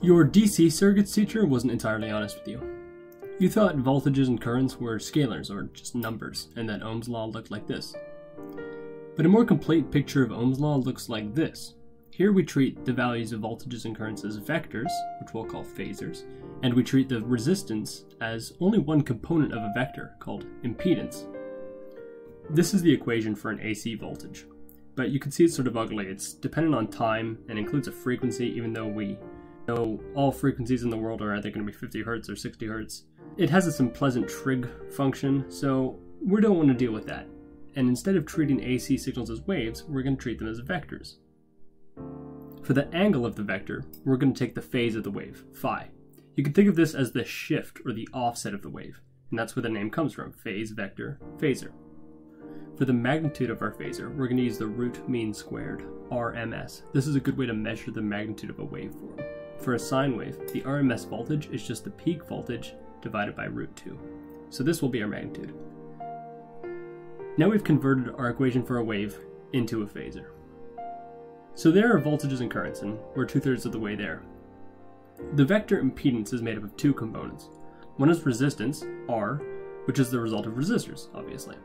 Your DC circuits teacher wasn't entirely honest with you. You thought voltages and currents were scalars, or just numbers, and that Ohm's law looked like this. But a more complete picture of Ohm's law looks like this. Here we treat the values of voltages and currents as vectors, which we'll call phasors, and we treat the resistance as only one component of a vector, called impedance. This is the equation for an AC voltage, but you can see it's sort of ugly. It's dependent on time and includes a frequency, even though we know all frequencies in the world are either going to be 50 hertz or 60 hertz. It has this unpleasant trig function, so we don't want to deal with that. And instead of treating AC signals as waves, we're going to treat them as vectors. For the angle of the vector, we're going to take the phase of the wave, phi. You can think of this as the shift or the offset of the wave, and that's where the name comes from, phase vector, phasor. For the magnitude of our phasor, we're going to use the root mean squared, RMS. This is a good way to measure the magnitude of a waveform. For a sine wave, the RMS voltage is just the peak voltage divided by root 2. So this will be our magnitude. Now we've converted our equation for a wave into a phasor. So there are voltages and currents, and we're two-thirds of the way there. The vector impedance is made up of two components. One is resistance, R, which is the result of resistors, obviously.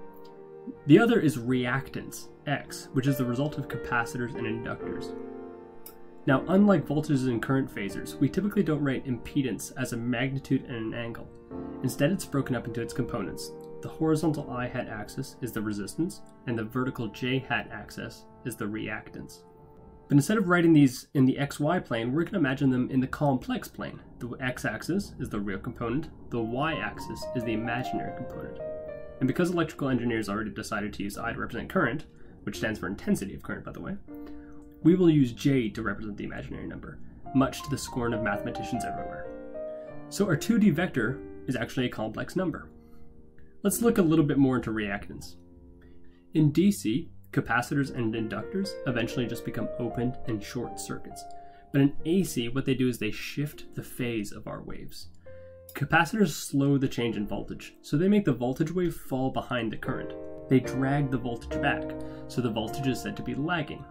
The other is reactance, X, which is the result of capacitors and inductors. Now, unlike voltages and current phasors, we typically don't write impedance as a magnitude and an angle. Instead, it's broken up into its components. The horizontal i hat axis is the resistance, and the vertical j hat axis is the reactance. But instead of writing these in the xy plane, we're going to imagine them in the complex plane. The x-axis is the real component, the y-axis is the imaginary component. And because electrical engineers already decided to use I to represent current, which stands for intensity of current by the way, we will use J to represent the imaginary number, much to the scorn of mathematicians everywhere. So our 2D vector is actually a complex number. Let's look a little bit more into reactance. In DC, capacitors and inductors eventually just become open and short circuits. But in AC, what they do is they shift the phase of our waves. Capacitors slow the change in voltage, so they make the voltage wave fall behind the current. They drag the voltage back, so the voltage is said to be lagging.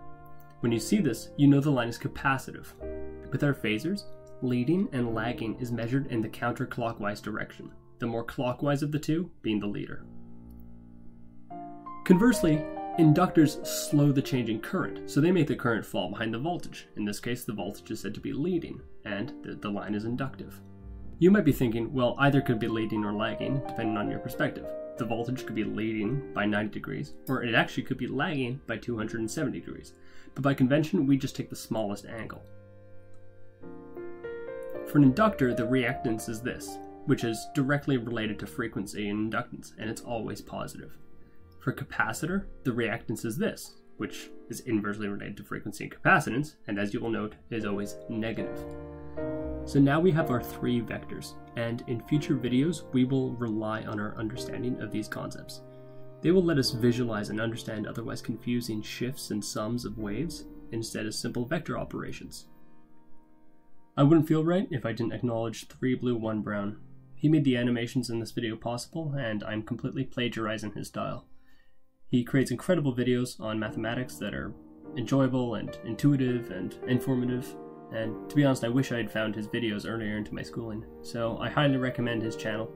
When you see this, you know the line is capacitive. With our phasors, leading and lagging is measured in the counterclockwise direction, the more clockwise of the two being the leader. Conversely, inductors slow the change in current, so they make the current fall behind the voltage. In this case, the voltage is said to be leading, and the, the line is inductive. You might be thinking, well, either could be leading or lagging, depending on your perspective. The voltage could be leading by 90 degrees, or it actually could be lagging by 270 degrees but by convention we just take the smallest angle. For an inductor, the reactance is this, which is directly related to frequency and inductance, and it's always positive. For a capacitor, the reactance is this, which is inversely related to frequency and capacitance, and as you will note, is always negative. So now we have our three vectors, and in future videos we will rely on our understanding of these concepts. They will let us visualize and understand otherwise confusing shifts and sums of waves instead of simple vector operations. I wouldn't feel right if I didn't acknowledge 3Blue1Brown. He made the animations in this video possible, and I'm completely plagiarizing his style. He creates incredible videos on mathematics that are enjoyable and intuitive and informative, and to be honest, I wish I had found his videos earlier into my schooling, so I highly recommend his channel.